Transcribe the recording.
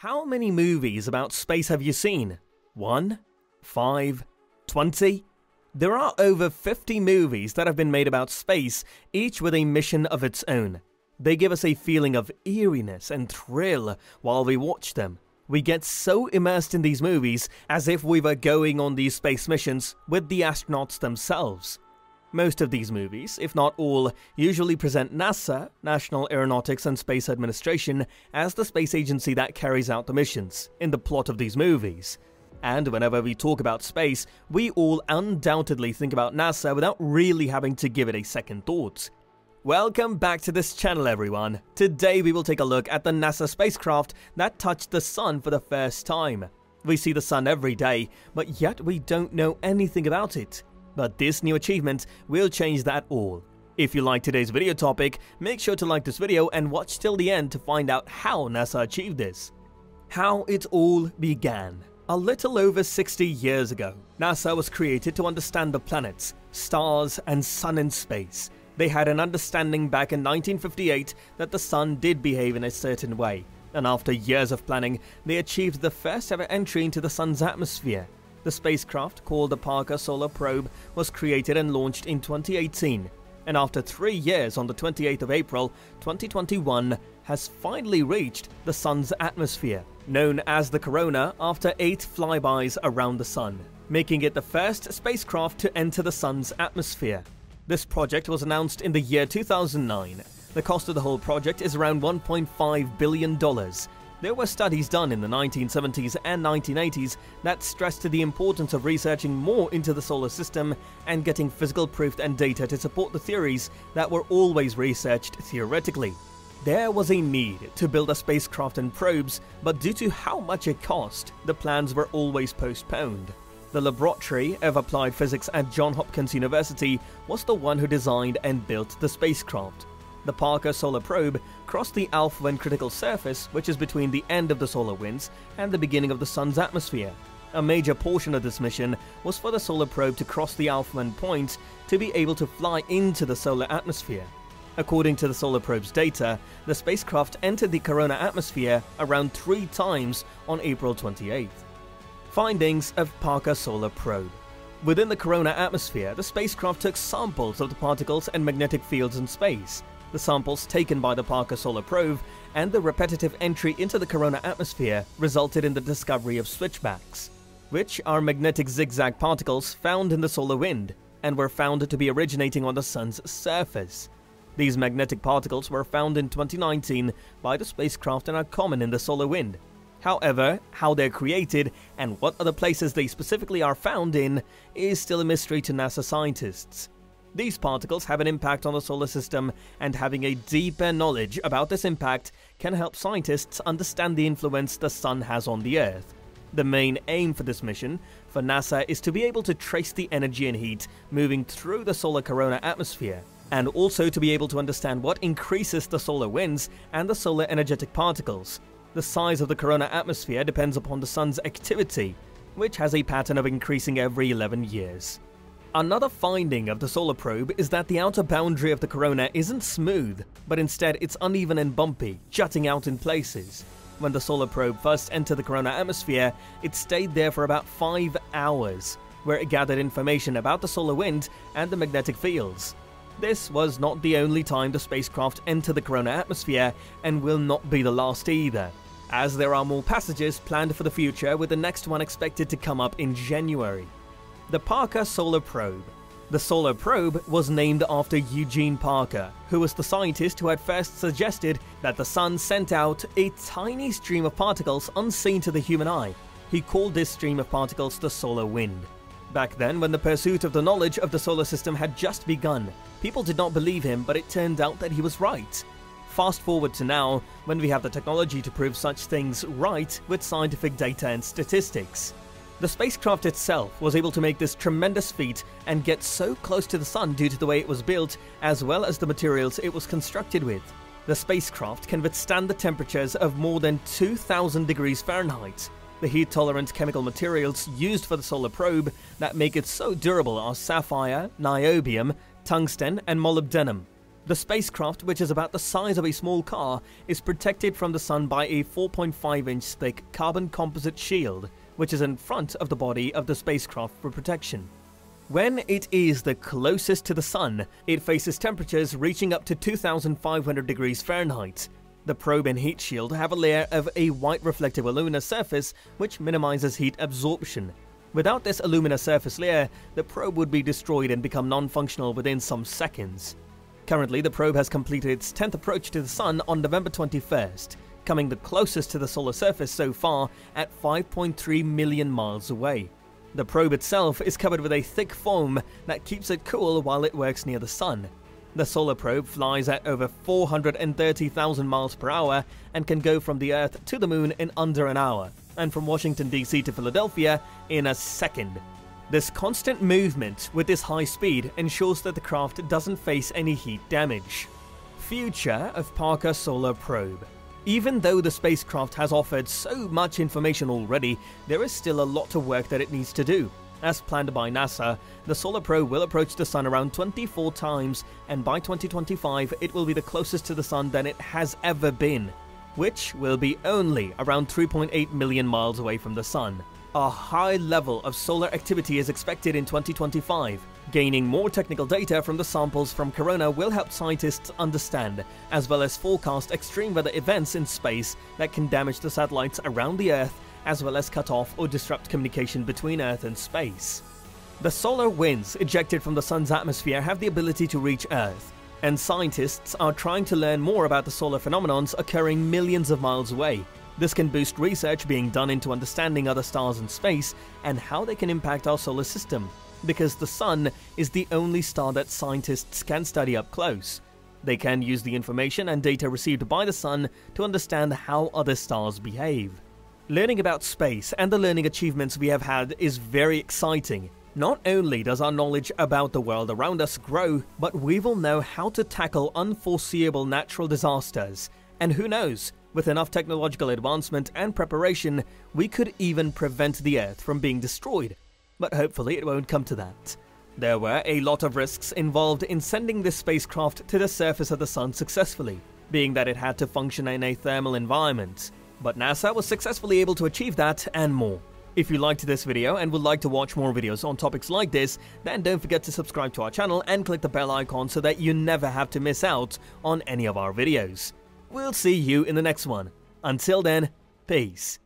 How many movies about space have you seen? One? Five? Twenty? There are over 50 movies that have been made about space, each with a mission of its own. They give us a feeling of eeriness and thrill while we watch them. We get so immersed in these movies as if we were going on these space missions with the astronauts themselves. Most of these movies, if not all, usually present NASA, National Aeronautics and Space Administration, as the space agency that carries out the missions, in the plot of these movies. And whenever we talk about space, we all undoubtedly think about NASA without really having to give it a second thought. Welcome back to this channel everyone. Today we will take a look at the NASA spacecraft that touched the sun for the first time. We see the sun every day, but yet we don't know anything about it. But this new achievement will change that all. If you like today's video topic, make sure to like this video and watch till the end to find out how NASA achieved this. How it all began. A little over 60 years ago, NASA was created to understand the planets, stars, and sun in space. They had an understanding back in 1958 that the sun did behave in a certain way, and after years of planning, they achieved the first ever entry into the sun's atmosphere. The spacecraft, called the Parker Solar Probe, was created and launched in 2018, and after three years on the 28th of April 2021, has finally reached the Sun's atmosphere, known as the Corona after eight flybys around the Sun, making it the first spacecraft to enter the Sun's atmosphere. This project was announced in the year 2009. The cost of the whole project is around $1.5 billion, there were studies done in the 1970s and 1980s that stressed the importance of researching more into the solar system and getting physical proof and data to support the theories that were always researched theoretically. There was a need to build a spacecraft and probes, but due to how much it cost, the plans were always postponed. The laboratory of applied physics at Johns Hopkins University was the one who designed and built the spacecraft. The Parker Solar Probe crossed the Alfvén critical surface, which is between the end of the solar winds and the beginning of the Sun's atmosphere. A major portion of this mission was for the solar probe to cross the Alfvén point to be able to fly into the solar atmosphere. According to the solar probe's data, the spacecraft entered the corona atmosphere around three times on April 28th. Findings of Parker Solar Probe Within the corona atmosphere, the spacecraft took samples of the particles and magnetic fields in space the samples taken by the Parker Solar Probe, and the repetitive entry into the corona atmosphere resulted in the discovery of switchbacks, which are magnetic zigzag particles found in the solar wind and were found to be originating on the Sun's surface. These magnetic particles were found in 2019 by the spacecraft and are common in the solar wind. However, how they're created and what other places they specifically are found in is still a mystery to NASA scientists. These particles have an impact on the solar system, and having a deeper knowledge about this impact can help scientists understand the influence the Sun has on the Earth. The main aim for this mission for NASA is to be able to trace the energy and heat moving through the solar corona atmosphere, and also to be able to understand what increases the solar winds and the solar energetic particles. The size of the corona atmosphere depends upon the Sun's activity, which has a pattern of increasing every 11 years. Another finding of the solar probe is that the outer boundary of the corona isn't smooth, but instead it's uneven and bumpy, jutting out in places. When the solar probe first entered the corona atmosphere, it stayed there for about 5 hours, where it gathered information about the solar wind and the magnetic fields. This was not the only time the spacecraft entered the corona atmosphere, and will not be the last either, as there are more passages planned for the future with the next one expected to come up in January the Parker Solar Probe. The Solar Probe was named after Eugene Parker, who was the scientist who had first suggested that the Sun sent out a tiny stream of particles unseen to the human eye. He called this stream of particles the solar wind. Back then, when the pursuit of the knowledge of the solar system had just begun, people did not believe him, but it turned out that he was right. Fast forward to now, when we have the technology to prove such things right with scientific data and statistics. The spacecraft itself was able to make this tremendous feat and get so close to the Sun due to the way it was built, as well as the materials it was constructed with. The spacecraft can withstand the temperatures of more than 2000 degrees Fahrenheit. The heat-tolerant chemical materials used for the solar probe that make it so durable are sapphire, niobium, tungsten, and molybdenum. The spacecraft, which is about the size of a small car, is protected from the sun by a 4.5 inch thick carbon composite shield, which is in front of the body of the spacecraft for protection. When it is the closest to the sun, it faces temperatures reaching up to 2500 degrees Fahrenheit. The probe and heat shield have a layer of a white reflective alumina surface which minimizes heat absorption. Without this alumina surface layer, the probe would be destroyed and become non-functional within some seconds. Currently, the probe has completed its 10th approach to the Sun on November 21st, coming the closest to the solar surface so far at 5.3 million miles away. The probe itself is covered with a thick foam that keeps it cool while it works near the sun. The solar probe flies at over 430,000 miles per hour and can go from the Earth to the Moon in under an hour, and from Washington DC to Philadelphia in a second. This constant movement with this high speed ensures that the craft doesn't face any heat damage. Future of Parker Solar Probe even though the spacecraft has offered so much information already, there is still a lot of work that it needs to do. As planned by NASA, the Solar Probe will approach the Sun around 24 times, and by 2025 it will be the closest to the Sun than it has ever been, which will be only around 3.8 million miles away from the Sun. A high level of solar activity is expected in 2025, Gaining more technical data from the samples from Corona will help scientists understand, as well as forecast extreme weather events in space that can damage the satellites around the Earth, as well as cut off or disrupt communication between Earth and space. The solar winds ejected from the Sun's atmosphere have the ability to reach Earth, and scientists are trying to learn more about the solar phenomenons occurring millions of miles away. This can boost research being done into understanding other stars in space and how they can impact our solar system because the Sun is the only star that scientists can study up close. They can use the information and data received by the Sun to understand how other stars behave. Learning about space and the learning achievements we have had is very exciting. Not only does our knowledge about the world around us grow, but we will know how to tackle unforeseeable natural disasters. And who knows, with enough technological advancement and preparation, we could even prevent the Earth from being destroyed but hopefully it won't come to that. There were a lot of risks involved in sending this spacecraft to the surface of the Sun successfully, being that it had to function in a thermal environment. But NASA was successfully able to achieve that and more. If you liked this video and would like to watch more videos on topics like this, then don't forget to subscribe to our channel and click the bell icon so that you never have to miss out on any of our videos. We'll see you in the next one. Until then, peace.